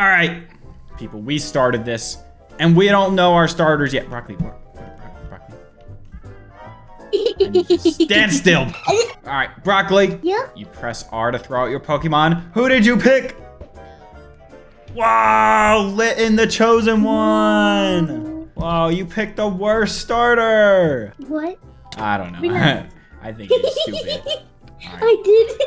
All right, people, we started this, and we don't know our starters yet. Broccoli, bro- bro- broccoli. I need you to Stand still. All right, broccoli. Yep. You press R to throw out your Pokemon. Who did you pick? Wow, Litten the chosen one. Wow, you picked the worst starter. What? I don't know. I think he's stupid. Right. I did.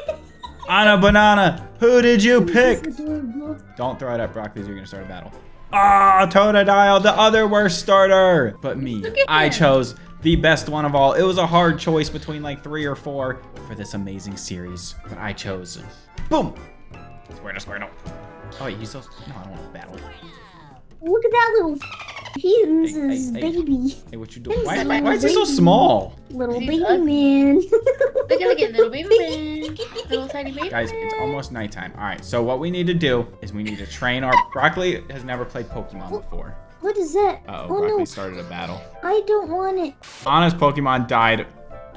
Anna Banana, who did you pick? This is adorable. Don't throw it at Brock because you're gonna start a battle. Ah, Totodile, the other worst starter. But me, I chose the best one of all. It was a hard choice between like three or four for this amazing series, but I chose. Boom. Squirtle, Squirtle. Oh wait, he's so. No, I don't want to battle. Look at that little. He's Hey, his hey, hey. baby. Hey, what you doing? Why, why, why is he so small? Little He's baby ugly. man. Look at look at little baby man. Little tiny baby Guys, man. it's almost nighttime. All right, so what we need to do is we need to train our broccoli has never played Pokemon before. what is that? Uh oh, oh broccoli no, started a battle. I don't want it. Anna's Pokemon died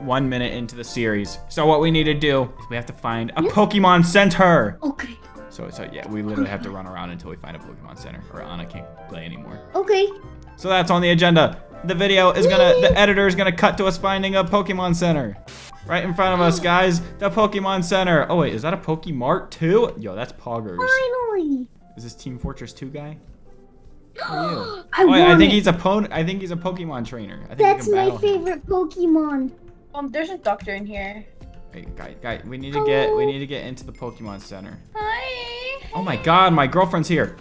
one minute into the series. So what we need to do is we have to find a Yes. Pokemon Center. Okay. So, so yeah, we literally have to run around until we find a Pokemon Center, or Anna can't play anymore. Okay. So that's on the agenda. The video is gonna, the editor is gonna cut to us finding a Pokemon Center. Right in front of us, guys, the Pokemon Center. Oh wait, is that a Pokemart too? Yo, that's Poggers. Finally. Is this Team Fortress 2 guy? Who are you? I Oh, wait, I think it. he's a pon- I think he's a Pokemon trainer. I think That's my battle him. favorite Pokemon. Um, there's a doctor in here. Hey, guy, guy, we need to get we need to get into the Pokemon Center. Hi. Oh my God, my girlfriend's here.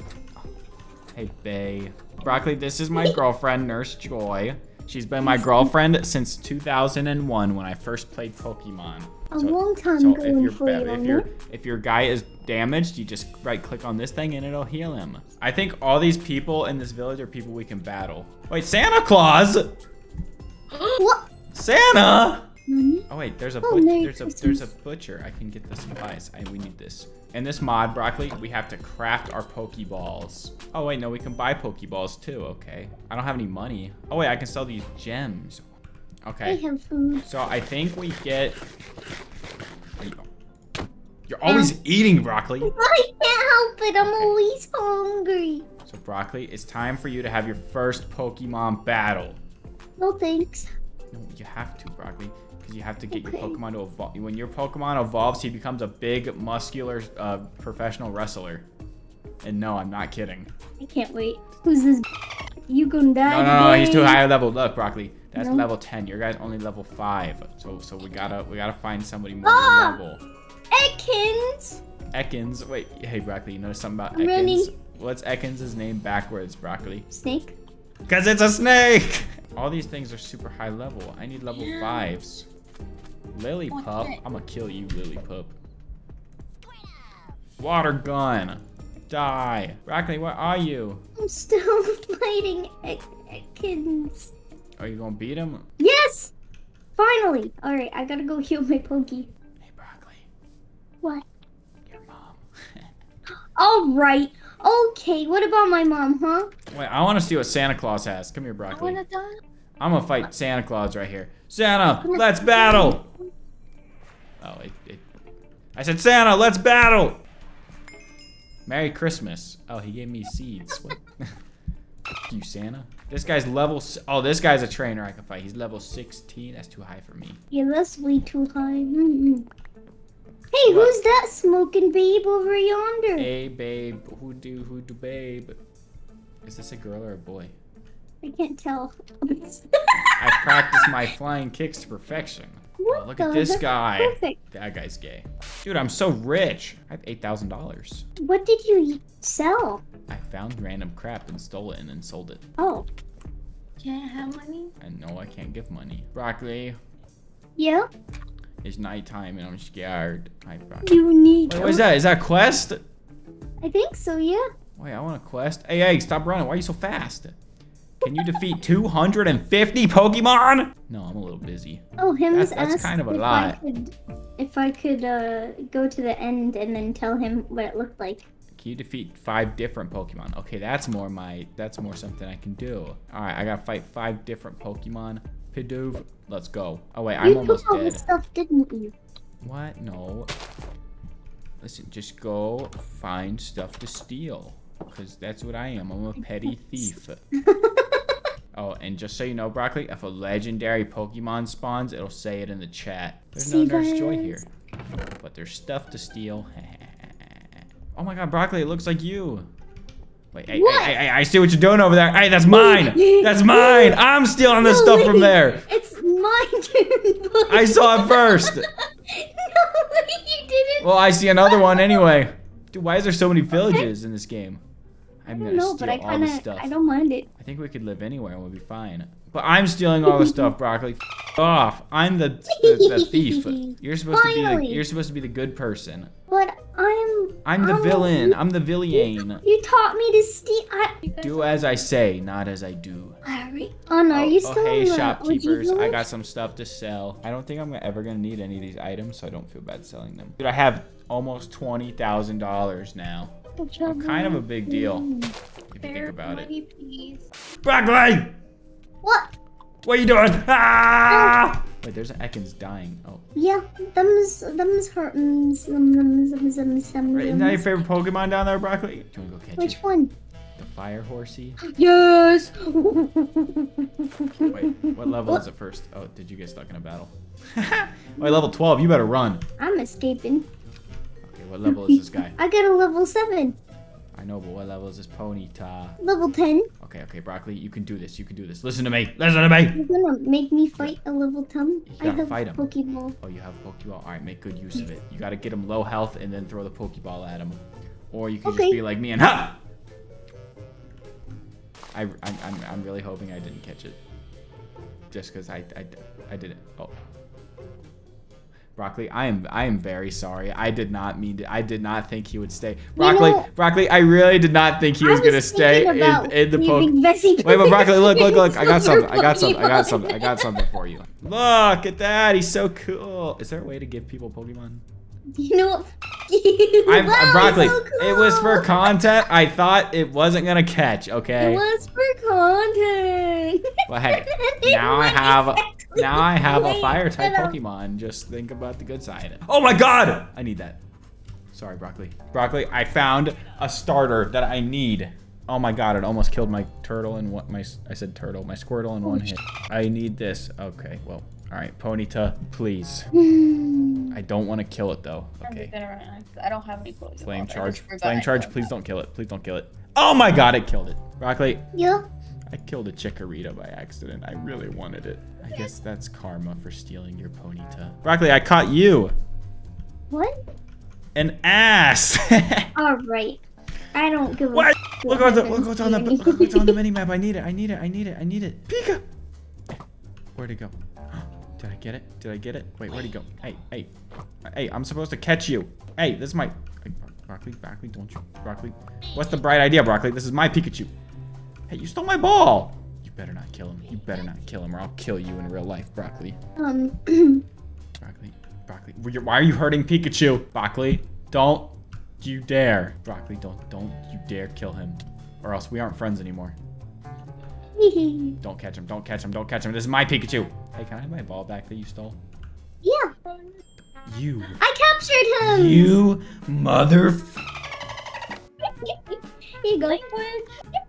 Hey, Bay. Broccoli, this is my girlfriend, Nurse Joy. She's been my girlfriend since 2001 when I first played Pokemon. A So- long time So ago if your for if your if your guy is damaged, you just right click on this thing and it'll heal him. I think all these people in this village are people we can battle. Wait, Santa Claus! What? Santa! Oh wait, there's a Oh, there's a there's a butcher. I can get the supplies. I we need this. In this mod, broccoli, we have to craft our Pokeballs. Oh wait, no, we can buy Pokeballs too. Okay. I don't have any money. Oh wait, I can sell these gems. I Okay. have food. So I think we get. There you go. You're always eating broccoli. I can't help it. I'm always hungry. So broccoli, it's time for you to have your first Pokemon battle. No thanks. No, you have to, broccoli, because you have to get your Pokemon to evolve. When your Pokemon evolves, he becomes a big, muscular, uh, professional wrestler. And no, I'm not kidding. I can't wait. Who's this? You gonna die No, no, no, he's too high level. Look, broccoli, that's No. level 10. Your guy's only level five. So, so we gotta, we gotta find somebody more Ah! level. Ekans. Ekans, wait, hey, broccoli, you notice something about I'm running. What's Ekans' name backwards, broccoli? Snake. Because it's a snake! All these things are super high level. I need level Yeah. fives. Lillipup. I'm gonna kill you, Lillipup. Water gun. Die. Broccoli, where are you? I'm still fighting Ek- Ekans. Are you gonna beat him? Yes. Finally. All right. I gotta go heal my Pokey. Hey, Broccoli. What? Your mom. All right. Okay. What about my mom, huh? Wait, I wanna see what Santa Claus has. Come here, I Broccoli. wanna die. I'm gonna fight Santa Claus right here. Santa, let's battle! Oh, it, it. I said, Santa, let's battle! Merry Christmas. Oh, he gave me seeds. What? You, Santa. This guy's level. Oh, this guy's a trainer I can fight. He's level 16. That's too high for me. Yeah, that's way too high. Mm-mm. Hey, who's that smoking babe over yonder? Hey, babe. Who do, who do, babe? Is this a girl or a boy? I can't tell. I practiced my flying kicks to perfection. What Oh, look the- at this guy. Perfect. That guy's gay. Dude, I'm so rich. I have $8,000. What did you sell? I found random crap and stole it and then sold it. Oh, Can't have money. And no, I can't give money. Broccoli, yeah. it's nighttime and I'm scared. Hi, Broccoli. You need. Wait, what is that? Is that a quest? I think so. Yeah. Wait, I want a quest. Hey, hey, stop running. Why are you so fast? Can you defeat 250 Pokemon? No, I'm a little busy. Oh, him That's- that's kind of a if lot. I could, if I could uh, go to the end and then tell him what it looked like. Can you defeat five different Pokemon? Okay, that's more my, that's more something I can do. All right, I gotta fight five different Pokemon. Pidove, let's go. Oh wait, I'm you almost took all the dead. stuff, didn't you? What? No. Listen, just go find stuff to steal. Because that's what I am. I'm a petty thief. Oh, and just so you know, Broccoli, if a legendary Pokemon spawns, it'll say it in the chat. There's no Nurse Joy here. But there's stuff to steal. oh my god, Broccoli, it looks like you. Wait, hey, hey, hey, I see what you're doing over there. Hey, that's mine. That's mine. I'm stealing this no, stuff from there. It's mine. I saw it first. no, you didn't. Well, I see another one anyway. Dude, why is there so many villages in this game? I'm I don't know, but I kind of I don't mind it. I think we could live anywhere and we'll be fine. But I'm stealing all the stuff, broccoli. F off! I'm the, the, the thief. You're supposed Finally. to be the, you're supposed to be the good person. But I'm I'm the I'm villain. I'm the villain. You taught me to steal. I... Do as I say, not as I do. Alright. Oh no, are you oh, still? Oh hey, shopkeepers! I got some stuff to sell. I don't think I'm ever gonna need any of these items, so I don't feel bad selling them. Dude, I have almost twenty thousand dollars now. I'm kind of a big deal, mm. If you think about it. Broccoli! What? What are you doing? Ah! Wait, there's Ekans dying. Oh. Yeah, them's them's hurting. Them, them, them, them, them, right, isn't that your favorite Pokemon down there, Broccoli? Do you want to go catch Which it? Which one? The fire horsey. Yes. Wait, what level what? is it first? Oh, did you get stuck in a battle? Wait, level 12. You better run. I'm escaping. Okay, what level is this guy? I got a level 7. I know, but what level is this Ponyta? Level 10. Okay, okay, Broccoli, you can do this. You can do this. Listen to me. Listen to me. You're gonna make me fight a level 10? You gotta I have fight him. Pokeball. Oh, you have a Pokeball? Alright, make good use of it. You gotta get him low health and then throw the Pokeball at him. Or you can okay. just be like me and ha! I, I'm, I'm, I'm really hoping I didn't catch it. Just because I, I, I did it. Oh. Broccoli, I am I am very sorry. I did not mean to. I did not think he would stay. Broccoli, you know, Broccoli, I really did not think he was, was gonna stay in, in the poke. Wait, but Broccoli, look, look, look! I got something. I got something. I got something. I got something for you. Look at that. He's so cool. Is there a way to give people Pokemon? You know what? I'm wow, broccoli. So cool. It was for content. I thought it wasn't gonna catch. Okay. It was for content. Well, hey, now I have now I have a fire type Pokemon. Just think about the good side. Oh my God! I need that. Sorry, broccoli. Broccoli, I found a starter that I need. Oh my god, it almost killed my turtle and one, my, I said turtle, my Squirtle in one hit. I need this. Okay, well, all right, Ponyta, please. I don't want to kill it though. Okay. I don't have any Pokemon. Flame charge. Flame charge. Please don't kill it. Please don't kill it. Oh my god, it killed it. Broccoli. Yeah. I killed a Chikorita by accident. I really wanted it. I guess that's karma for stealing your Ponyta. Broccoli, I caught you. What? An ass. All right. I don't give a what? Look what's, look what's on the look what's on the mini map. I need it. I need it. I need it. I need it. Pika. Where'd it go? Did I get it? Did I get it? Wait, where'd he go? Hey, hey, hey! I'm supposed to catch you. Hey, this is my hey, broccoli. Broccoli, don't you? Broccoli. What's the bright idea, broccoli? This is my Pikachu. Hey, you stole my ball. You better not kill him. You better not kill him, or I'll kill you in real life, broccoli. Um. broccoli. Broccoli. Why are you hurting Pikachu? Broccoli, don't you dare. Broccoli, don't don't you dare kill him, or else we aren't friends anymore. don't catch him. Don't catch him. Don't catch him. This is my Pikachu. Hey, can I have my ball back that you stole? Yeah. You. I captured him. You mother. You go.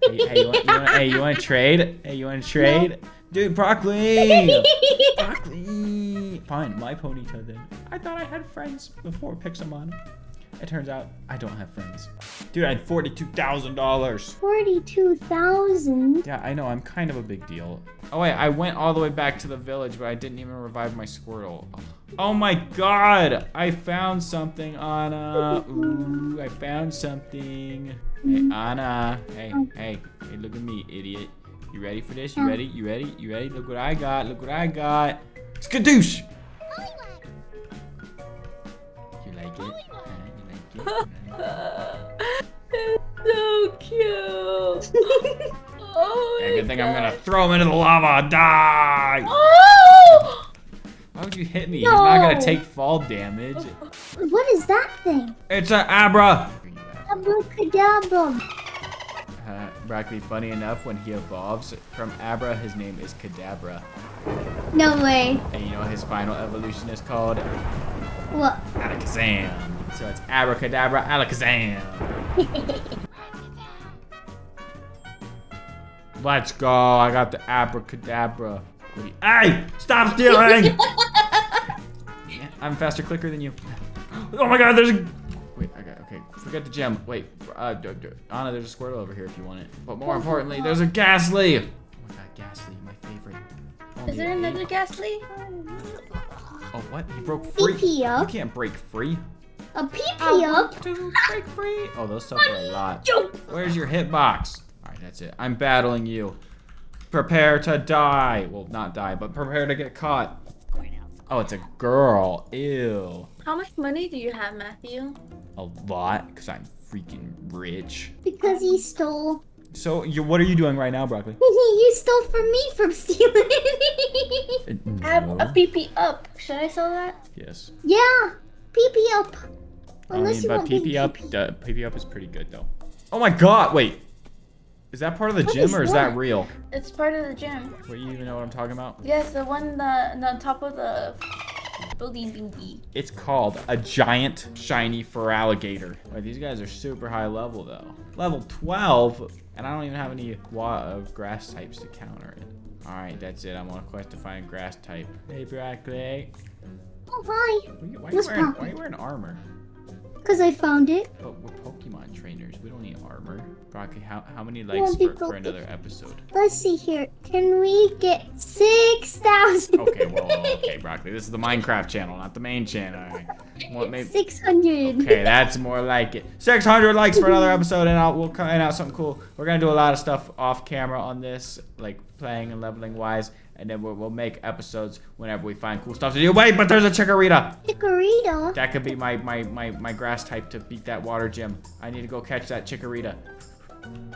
Hey, hey, you want, you want, hey, you want to trade? Hey, you want to trade? No. Dude, broccoli! broccoli! Fine, my Ponyta then. I thought I had friends before Pixelmon. It turns out I don't have friends. Dude, I had $42,000. 42,000? Yeah, I know. I'm kind of a big deal. Oh, wait. I went all the way back to the village, but I didn't even revive my Squirtle. Oh, my God. I found something, Anna. Ooh, I found something. Hey, Anna. Hey, hey. Hey, look at me, idiot. You ready for this? You ready? You ready? You ready? Look what I got. Look what I got. Skadoosh! You like it? It's so cute. oh yeah, good thing God. I'm gonna throw him into the lava. Die! Oh! Why would you hit me? No. He's not gonna take fall damage. What is that thing? It's an Abra. Abracadabra. Uh, Broccoli, funny enough, when he evolves from Abra, his name is Kadabra. No way. And you know what his final evolution is called? What? Alakazam. So it's abracadabra, alakazam. Let's go. I got the abracadabra. What do you- Hey! Stop stealing! I'm a faster clicker than you. Oh my god, there's a... Wait, okay, okay. Forget the gem. Wait, uh, Anna, there's a Squirtle over here if you want it. But more importantly, there's a Gastly! Oh my god, Gastly, my favorite. Only Is there another Gastly? Oh, what? He broke free? You can't break free. A PP up. To break free? Oh, those suffer a lot. Where's your hitbox? Alright, that's it. I'm battling you. Prepare to die. Well, not die, but prepare to get caught. Oh, it's a girl. Ew. How much money do you have, Matthew? A lot, because I'm freaking rich. Because he stole. So, you, what are you doing right now, Broccoli? you stole from me from stealing. I have No. a PP up. Should I sell that? Yes. yeah. PP up. I mean, you but want PP up, PP. uh, PP up is pretty good, though. Oh my god, wait. Is that part of the What gym, is or is that that? real? It's part of the gym. What, you even know what I'm talking about? Yes, the one the, the top of the building thingy. It's called a giant shiny Feraligatr. Wait, these guys are super high level though. Level 12, and I don't even have any wa- uh, grass types to counter it. All right, that's it. I'm on a quest to find grass type. Hey, Broccoli. Oh, hi. Why are you, why are What's wearing, why are you wearing armor? Because I found it. But we're Pokemon trainers. We don't need armor. Broccoli, how, how many likes for, for another episode? Let's see here. Can we get 6,000? Okay, well, okay, Broccoli. This is the Minecraft channel, not the main channel. Right. Maybe, 600. Okay, that's more like it. 600 likes for another episode, and I'll, we'll cut out something cool. We're gonna do a lot of stuff off camera on this, like playing and leveling wise, and then we'll, we'll make episodes whenever we find cool stuff to do. Wait, but there's a Chikorita. Chikorita. That could be my my my my grass type to beat that water gym. I need to go catch that Chikorita.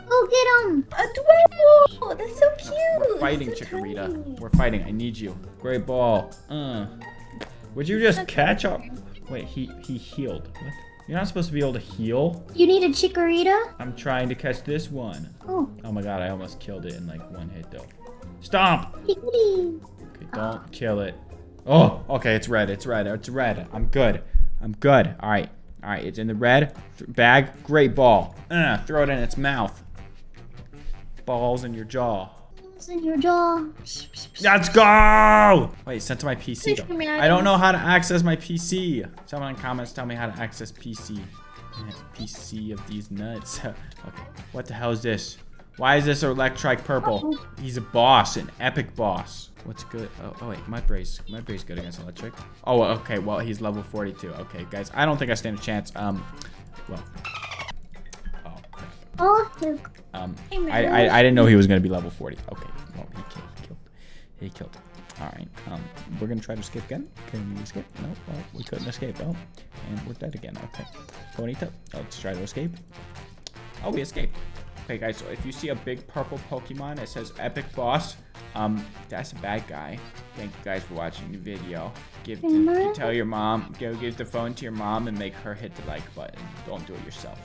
Go get him. Adorable! That's so cute! We're fighting, It's so Chikorita. tiny. We're fighting. I need you. Great ball. Uh. Would you just catch up? Wait, he he healed. What? You're not supposed to be able to heal. You need a Chikorita? I'm trying to catch this one. Oh, Oh my god, I almost killed it in like one hit though. Stomp! Okay, don't kill it. Oh, okay, it's red. It's red. It's red. I'm good. I'm good. All right. All right, it's in the red bag. Great ball. Uh, throw it in its mouth. Balls in your jaw. It's in your jaw. Let's go! Wait, sent to my PC. Please though. give me I don't know how to access my PC. Someone in comments tell me how to access PC. PC of these nuts. okay, what the hell is this? Why is this electric purple? He's a boss, an epic boss. What's good? Oh, oh wait, my brace. My brace good against electric. Oh, okay. Well, he's level 42. Okay, guys, I don't think I stand a chance. Um, well. Oh. Oh. Um, I. I, I didn't know he was gonna be level 40. Okay, well, he killed. He killed. He killed. All right. Um, we're gonna try to escape again. Can we escape? No. Well, we couldn't escape. Oh, and we're dead again. Okay. Ponyta, let's try to escape. Oh, we escaped. Okay, guys. So if you see a big purple Pokemon that says Epic Boss, um, that's a bad guy. Thank you guys for watching the video. Give the, tell your mom. Go give the phone to your mom and make her hit the like button. Don't do it yourself.